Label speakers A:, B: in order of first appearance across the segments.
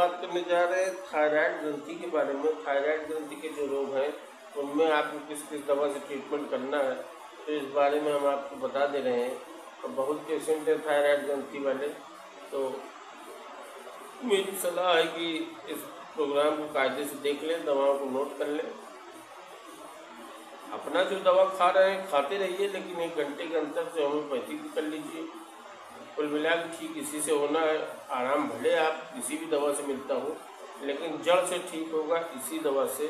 A: बात करने जा रहे हैं थायराइड ग्रंथि के बारे में। थायराइड ग्रंथि के जो रोग हैं, उनमें आपको किस किस दवा से ट्रीटमेंट करना है तो इस बारे में हम आपको बता दे रहे हैं। और बहुत पेशेंट है थायराइड ग्रंथि वाले तो मेरी सलाह है कि इस प्रोग्राम को कायदे से देख लें, दवाओं को नोट कर लें। अपना जो दवा खा रहे हैं, खाते रहिए, लेकिन एक घंटे के अंतर से होम्योपैथी भी कर लीजिए। कुल मिला ठीक इसी से होना है, आराम भले आप किसी भी दवा से मिलता हो, लेकिन जड़ से ठीक होगा इसी दवा से,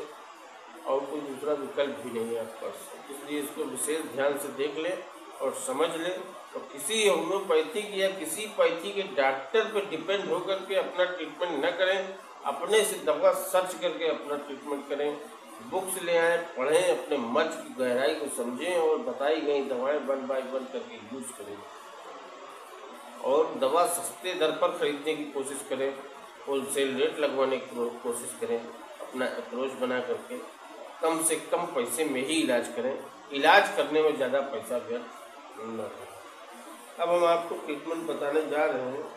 A: और कोई दूसरा विकल्प भी नहीं है आपके पास इसलिए इसको विशेष ध्यान से देख लें और समझ लें, और किसी होम्योपैथिक या किसी पैथी के डॉक्टर पर डिपेंड होकर के अपना ट्रीटमेंट न करें, अपने से दवा सर्च करके अपना ट्रीटमेंट करें, बुक्स ले आए, पढ़ें, अपने मर्ज की गहराई को समझें और बताई गई दवाएँ वन बाय वन करके यूज़ करें। और दवा सस्ते दर पर खरीदने की कोशिश करें होलसेल रेट लगवाने की कोशिश करें, अपना अप्रोच बना करके कम से कम पैसे में ही इलाज करें। इलाज करने में ज़्यादा पैसा व्यर्थ न करें अब हम आपको ट्रीटमेंट बताने जा रहे हैं।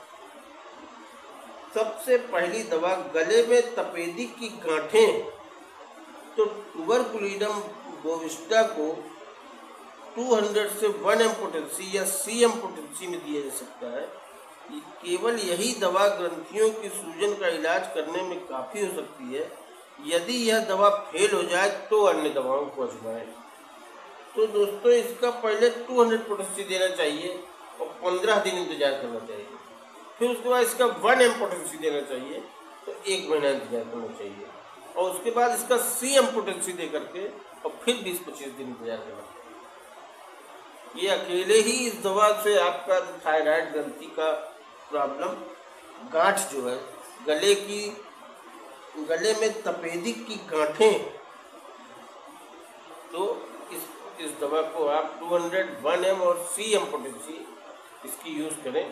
A: सबसे पहली दवा, गले में तपेदिक की गांठें। तो टूबरकुलिडम बोविस्टा को 200 से 1 एम पोटेंसी या सी एम पोटेंसी में दिया जा सकता है। केवल यही दवा ग्रंथियों की सूजन का इलाज करने में काफ़ी हो सकती है। यदि यह दवा फेल हो जाए तो अन्य दवाओं को आजमाएँ तो दोस्तों, इसका पहले 200 पोटेंसी देना चाहिए और 15 दिन इंतज़ार करना चाहिए। फिर उसके बाद इसका वन एम पोटेंसी देना चाहिए तो एक महीना इंतज़ार करना चाहिए। और उसके बाद इसका सी एम पोटेंसी दे करके और फिर 20-25 दिन इंतज़ार करना चाहिए। ये अकेले ही इस दवा से आपका थायराइड ग्रंथि का प्रॉब्लम, गांठ जो है, गले की, गले में तपेदिक की गांठें तो इस इस दवा को आप 200 वन एम और सी एम पोटेंसी इसकी यूज़ करें।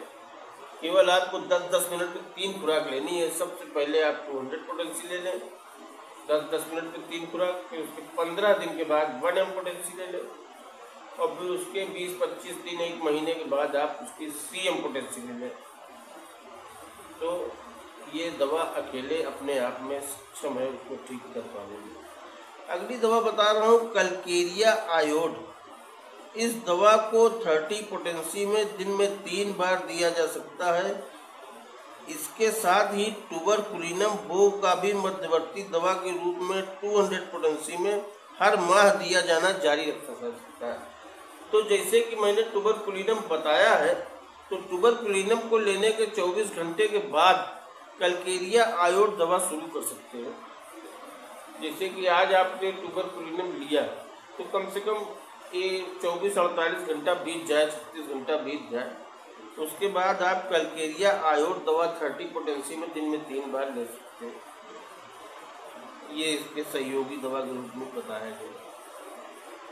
A: केवल आपको 10-10 मिनट में तीन खुराक लेनी है। सबसे पहले आप 200 हंड्रेड पोटेंसी ले लें 10-10 मिनट में तीन खुराक, फिर उसके 15 दिन के बाद वन एम पोटेंसी ले लें। और फिर उसके 20-25 दिन, एक महीने के बाद आप उसकी सी एम पोटेंसी ले लें। तो ये दवा अकेले अपने आप में सक्षम है, उसको ठीक कर पाएँगे अगली दवा बता रहा हूँ, कलकेरिया आयोड। इस दवा को 30 पोटेंसी में दिन में तीन बार दिया जा सकता है। इसके साथ ही टूबर कुलिनम बो का भी मध्यवर्ती दवा के रूप में 200 पोटेंसी में हर माह दिया जाना जारी रखा जा सकता है। तो जैसे कि मैंने टूबरकुलिनम बताया है तो टूबरकुलिनम को लेने के 24 घंटे के बाद कलकेरिया आयोड दवा शुरू कर सकते हैं। जैसे कि आज आपने टूबरकुलिनम लिया तो कम से कम ये चौबीस अड़तालीस घंटा बीत जाए, छत्तीस घंटा बीत जाए, उसके बाद आप कलकेरिया आयोड दवा थर्टी पोटेंसी में दिन में तीन बार ले सकते हैं। ये इसके सहयोगी दवा के रूप में बताया गया।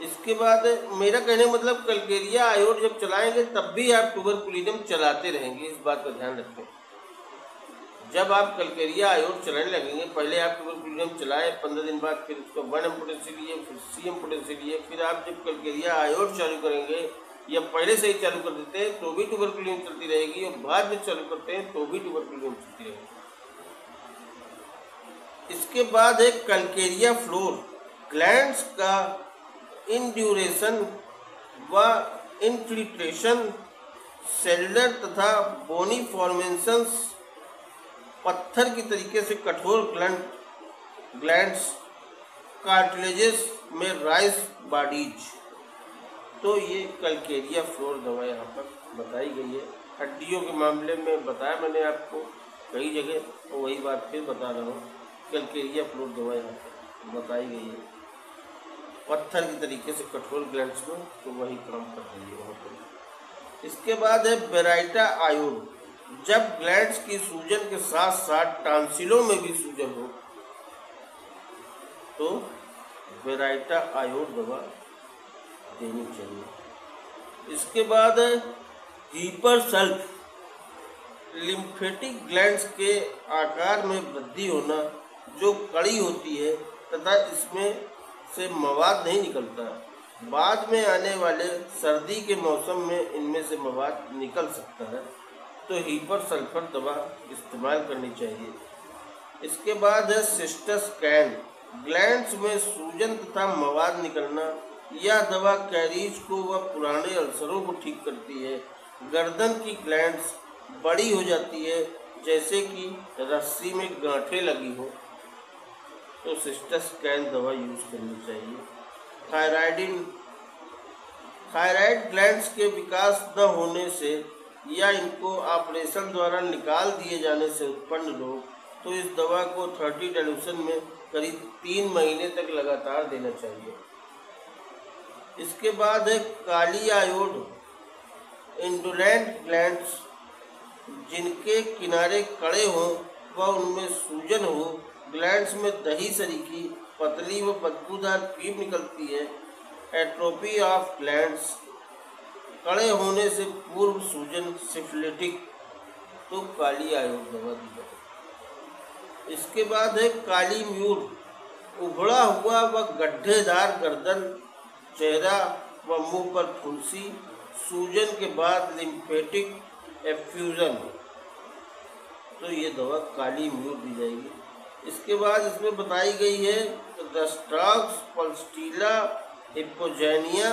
A: इसके बाद मेरा कहने मतलब कलकेरिया आयोड जब चलाएँगे, तब भी आप टूबरकुलिनम चलाते रहेंगे, इस बात का ध्यान रखें। जब आप कलकेरिया आयोड चलाने लगेंगे, पहले आप टूबर टूबरकुलिनम चलाए, पंद्रह दिन बाद फिर उसको वन एम पोटेंसी लिए, फिर सी एम पोटेंसी लिए, फिर आप जब कलकेरिया आयोड चालू करेंगे, या पहले से ही चालू कर देते हैं तो भी टूबर टूबरकुलिनम चलती रहेगी, और बाद में चालू करते हैं तो भी टूबरकुलिनम चलती रहेगी। इसके बाद है कलकेरिया फ्लोर ग्लैंड्स का इंड्यूरेशन व इनफिल्ट्रेशन सेलुलर तथा बोनी फॉर्मेशंस पत्थर की तरीके से कठोर ग्लैंड, ग्लैंड्स, कार्टिलेजेस में राइस बॉडीज तो ये कलकेरिया फ्लोर दवा यहाँ पर बताई गई है। हड्डियों के मामले में बताया मैंने आपको कई जगह तो वही बात फिर बता रहा हूँ। कलकेरिया फ्लोर दवा यहाँ पर बताई गई है। पत्थर की तरीके से कठोर ग्लैंड्स में तो वही काम कर है वहाँ पर। इसके बाद है बेराइटा आयोड जब ग्लैंड्स की सूजन के साथ साथ टांसिलों में भी सूजन हो तो बेराइटा आयोड दवा देनी चाहिए। इसके बाद हीपर सल्फ। लिम्फेटिक ग्लैंड्स के आकार में वृद्धि होना जो कड़ी होती है, तथा इसमें से मवाद नहीं निकलता। बाद में आने वाले सर्दी के मौसम में इनमें से मवाद निकल सकता है। तो हीपर सल्फ़र दवा इस्तेमाल करनी चाहिए। इसके बाद है सिस्टस कैन। ग्लैंड्स में सूजन तथा मवाद निकलना यह दवा कैरीज को व पुराने अल्सरों को ठीक करती है। गर्दन की ग्लैंड्स बड़ी हो जाती है, जैसे कि रस्सी में गांठें लगी हो। तो सिस्टर स्कैन दवा यूज़ करनी चाहिए। थायराइडिन, थायराइड ग्लैंड्स के विकास न होने से या इनको ऑपरेशन द्वारा निकाल दिए जाने से उत्पन्न रोग तो इस दवा को थर्टी डेल्यूशन में करीब तीन महीने तक लगातार देना चाहिए। इसके बाद है काली आयोड, इंडोलेंट ग्लैंड्स, जिनके किनारे कड़े हों व उनमें सूजन हो ग्लैंड्स में दही सरीखी, पतली व बदबूदार पीप निकलती है। Atrophy of glands. कड़े होने से पूर्व सूजन सिफिलिटिक तो काली आयोग दवा दी जाए इसके बाद है काली म्यूर। उभड़ा हुआ व गड्ढेदार गर्दन, चेहरा व मुँह पर फुंसी सूजन के बाद लिम्फेटिक एफ्यूजन। तो ये दवा काली म्यूर दी जाएगी। इसके बाद इसमें बताई गई है दस्ट्राक्स पल्स्टीला हिपोजेनिया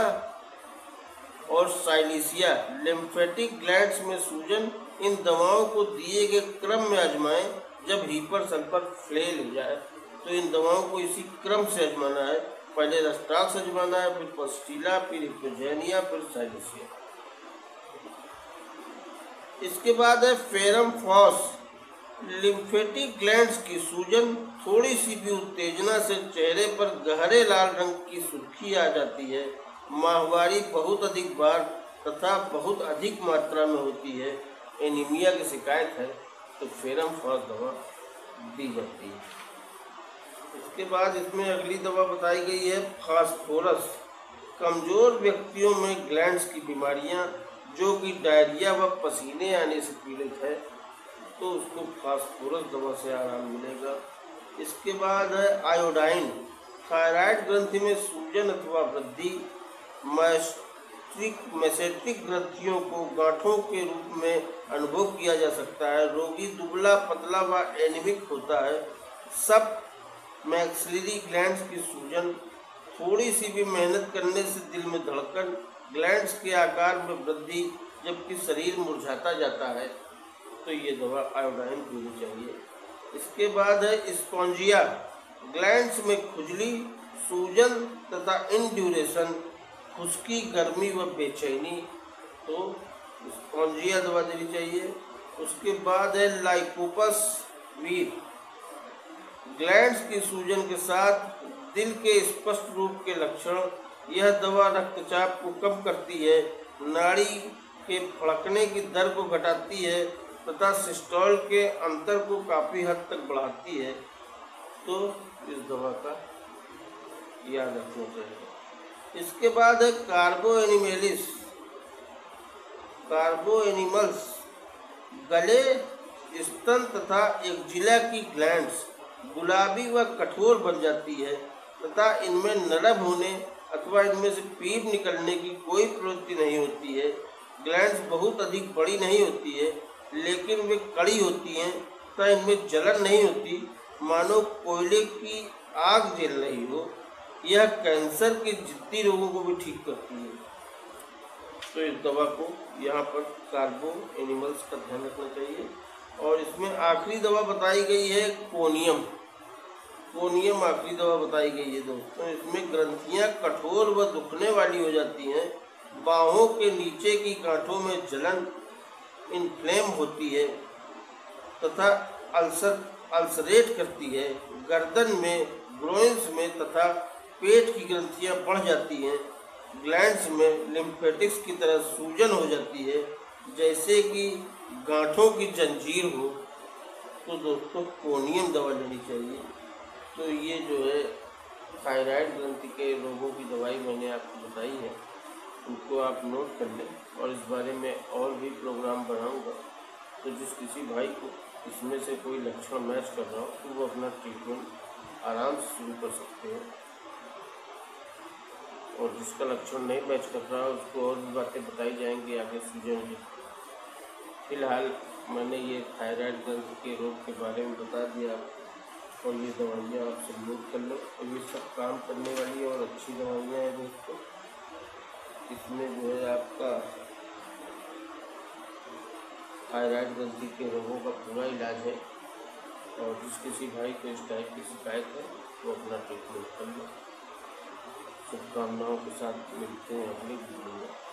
A: और साइलिसिया लिम्फेटिक ग्लैंड्स में सूजन इन दवाओं को दिए गए क्रम में आजमाएँ जब हीपर सल्फ़र फ्लेल हो जाए तो इन दवाओं को इसी क्रम से आजमाना है। पहले रस्टाक्स आजमाना है, फिर पस्टीला फिर हिपोजेनिया फिर साइलिसिया इसके बाद है फेरम फॉस लिम्फेटिक ग्लैंड्स की सूजन थोड़ी सी भी उत्तेजना से चेहरे पर गहरे लाल रंग की सुर्खी आ जाती है। माहवारी बहुत अधिक बार तथा बहुत अधिक मात्रा में होती है। एनीमिया की शिकायत है तो फेरम फॉस दवा दी जाती है। इसके बाद इसमें अगली दवा बताई गई है, फास्फोरस। कमज़ोर व्यक्तियों में ग्लैंड्स की बीमारियाँ, जो कि डायरिया व पसीने आने से पीड़ित है। तो उसको फास्फोरस दवा से आराम मिलेगा। इसके बाद है आयोडाइन। थायराइड ग्रंथि में सूजन अथवा वृद्धि, मैस्ट्रिक मैसेट्रिक ग्रंथियों को गांठों के रूप में अनुभव किया जा सकता है। रोगी दुबला, पतला व एनिमिक होता है। सब मैक्सिलरी ग्लैंड्स की सूजन थोड़ी सी भी मेहनत करने से दिल में धड़कन, ग्लैंड्स के आकार में वृद्धि, जबकि शरीर मुरझाता जाता है। तो ये दवा आयोडाइन पीनी चाहिए। इसके बाद है स्पॉन्जिया। ग्लैंड्स में खुजली, सूजन तथा इंड्यूरेशन खुश्की, गर्मी व बेचैनी। तो स्पॉन्जिया दवा देनी चाहिए। उसके बाद है लाइकोपस वीर। ग्लैंड्स की सूजन के साथ दिल के स्पष्ट रूप के लक्षण। यह दवा रक्तचाप को कम करती है। नाड़ी के फड़कने की दर को घटाती है। तथा सिस्टोल के अंतर को काफ़ी हद तक बढ़ाती है तो इस दवा का याद रखना चाहिए। इसके बाद है कार्बो एनिमेलिस। कार्बो एनिमल्स, गले, स्तन तथा एक जिला की ग्लैंड्स, गुलाबी व कठोर बन जाती है तथा इनमें नरम होने अथवा इनमें से पीप निकलने की कोई प्रवृत्ति नहीं होती है। ग्लैंड्स बहुत अधिक बड़ी नहीं होती है लेकिन वे कड़ी होती हैं तथा इनमें जलन नहीं होती। मानो कोयले की आग जल रही हो, यह कैंसर के जितनी रोगों को भी ठीक करती है। तो इस दवा को यहाँ पर कार्बो एनिमल्स का ध्यान रखना चाहिए। और इसमें आखिरी दवा बताई गई है, कोनियम। कोनियम आखिरी दवा बताई गई है दोस्तों। इसमें ग्रंथियाँ कठोर व दुखने वाली हो जाती हैं। बाहों के नीचे की गांठों में जलन इन्फ्लेम होती है, तथा अल्सर, अल्सरेट करती है, गर्दन में ग्रोइंस में तथा पेट की ग्रंथियाँ बढ़ जाती हैं ग्लैंड्स में लिम्फेटिक्स की तरह सूजन हो जाती है, जैसे कि गांठों की जंजीर हो तो दोस्तों कोनियम दवा लेनी चाहिए। तो ये जो है थायराइड ग्रंथि के रोगों की दवाई मैंने आपको बताई है, उनको आप नोट कर लें। और इस बारे में और भी प्रोग्राम बनाऊँगा। तो जिस किसी भाई को इसमें से कोई लक्षण मैच कर रहा हो तो वो अपना ट्रीटमेंट आराम से शुरू कर सकते हैं। और जिसका लक्षण नहीं मैच कर रहा, उसको और भी बातें बताई जाएँगी आगे सीज़न में। फ़िलहाल मैंने ये थायराइड ग्रंथ के रोग के बारे में बता दिया। और ये दवाइयाँ आप नोट कर लो। और ये सब काम करने वाली और अच्छी दवाइयाँ हैं दोस्तों। इसमें जो है आपका थायराइड ग्रंथि के रोगों का पूरा इलाज है और जिस किसी भाई को इस टाइप की शिकायत है, वो अपना ट्रीटमेंट कर लो। शुभकामनाओं के साथ मिलते हैं अगले वीडियो में।